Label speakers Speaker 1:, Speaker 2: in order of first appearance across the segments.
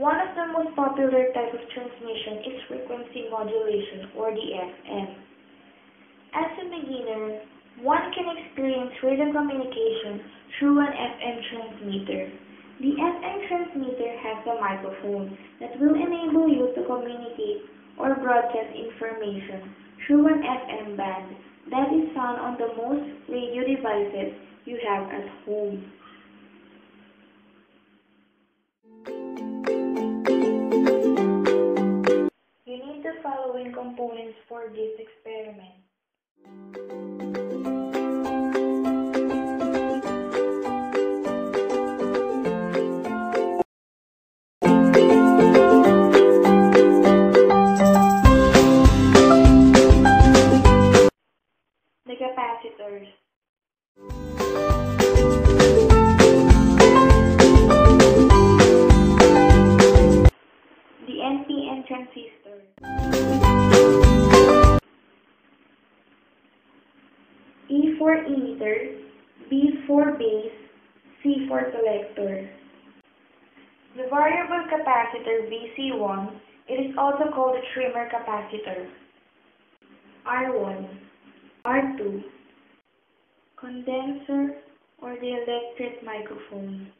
Speaker 1: One of the most popular type of transmission is frequency modulation or the FM. As a beginner, one can experience radio communication through an FM transmitter. The FM transmitter has a microphone that will enable you to communicate or broadcast information through an FM band that is found on the most radio devices you have at home. Following components for this experiment. For base, C for collector. The variable capacitor VC1, it is also called a trimmer capacitor. R1, R2, condenser or the electret microphone.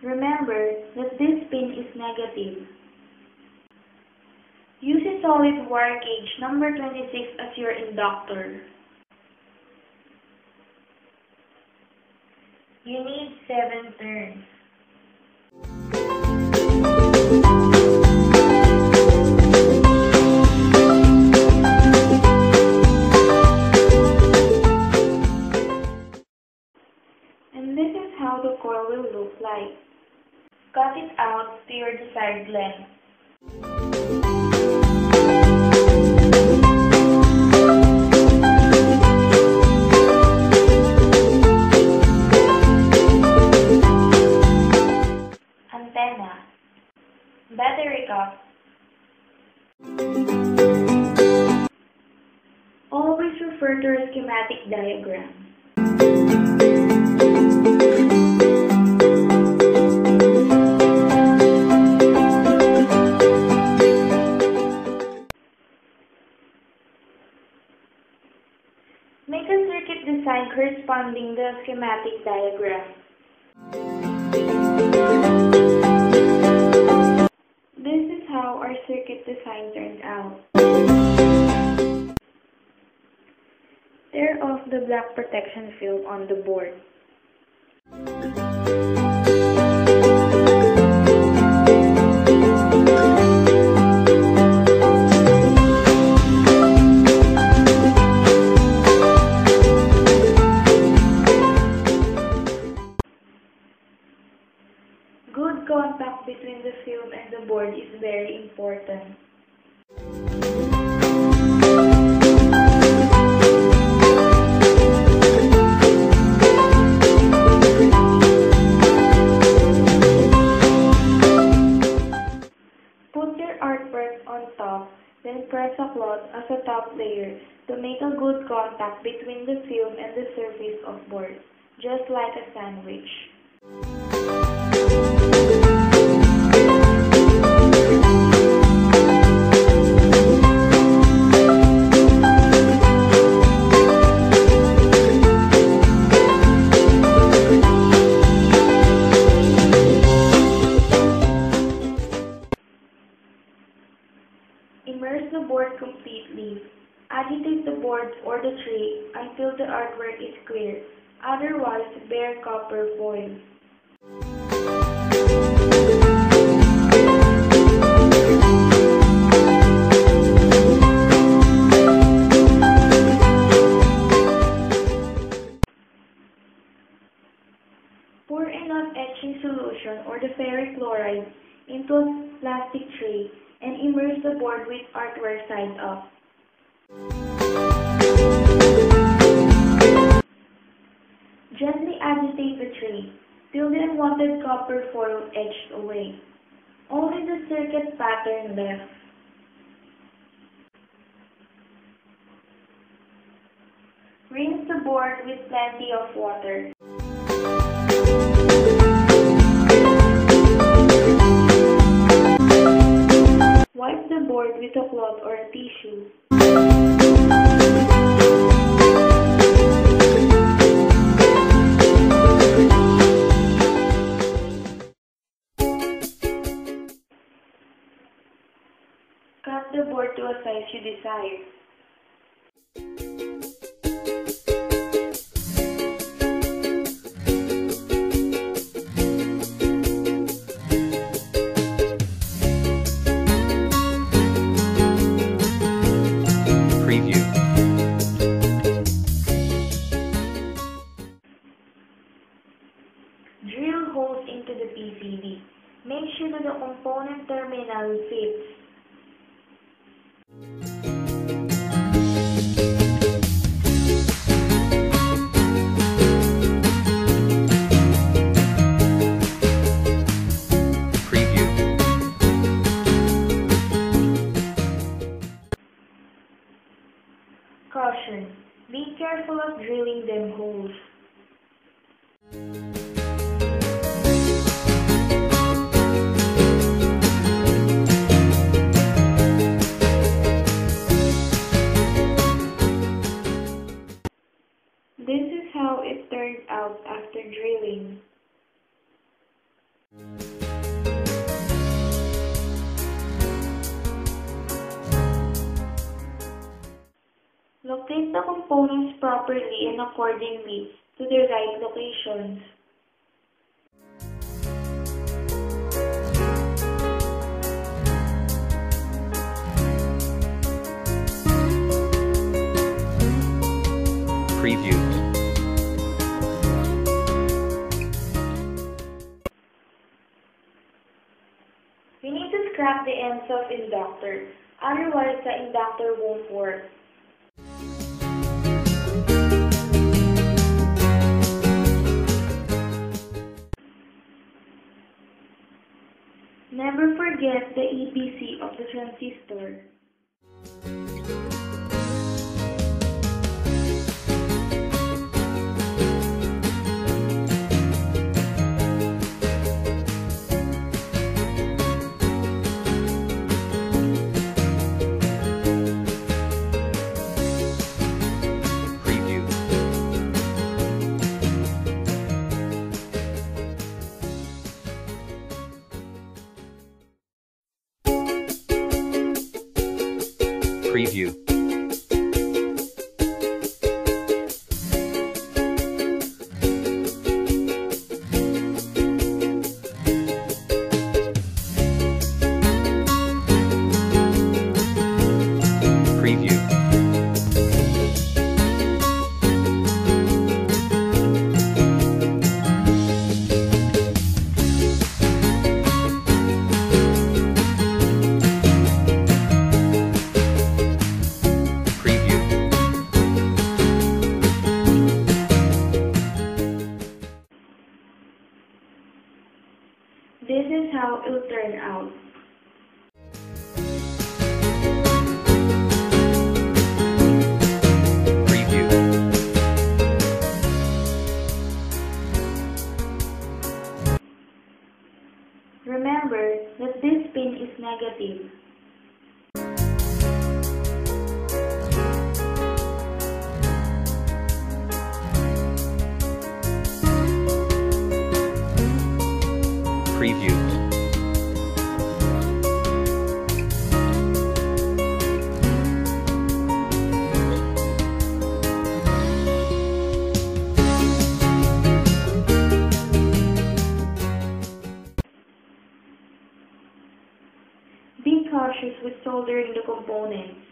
Speaker 1: Remember that this pin is negative. Use a solid wire gauge number 26 as your inductor. You need 7 turns. And this is how the coil will look like. Cut it out to your desired length. Cup. Always refer to a schematic diagram. Make a circuit design corresponding to the schematic diagram. How our circuit design turns out. Tear off the black protection film on the board. Contact between the film and the board is very important. Put your artwork on top, then press a cloth as a top layer to make a good contact between the film and the surface of board, just like a sandwich. Agitate the board or the tray until the artwork is clear, otherwise bare copper foil. Pour enough etching solution or the ferric chloride into a plastic tray and immerse the board with artwork side up. Gently agitate the tray till the unwanted copper foil etched away. Only the circuit pattern left. Rinse the board with plenty of water. Wipe the board with a cloth or a tissue. Drill holes into the PCB. Make sure that the component terminal fits.
Speaker 2: Preview.
Speaker 1: Caution. Be careful of drilling them holes. Properly and accordingly to their right locations. We need to scrap the ends of inductor, otherwise the inductor won't work. Forget the EBC of the transistor.
Speaker 2: Preview.
Speaker 1: Pin is negative.
Speaker 2: Preview.
Speaker 1: Be cautious with soldering the components.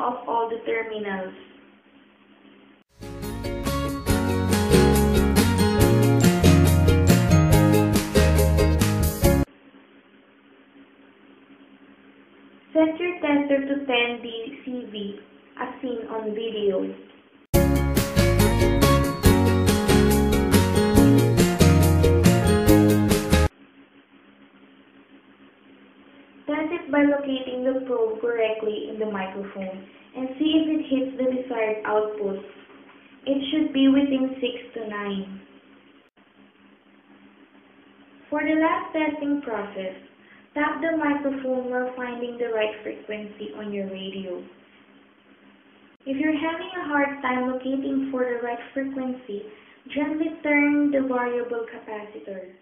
Speaker 1: of all the terminals. Set your tester to 10 dCV as seen on video. Test it by locating the probe correctly in the microphone and see if it hits the desired output. It should be within 6 to 9. For the last testing process, tap the microphone while finding the right frequency on your radio. If you're having a hard time locating for the right frequency, gently turn the variable capacitor.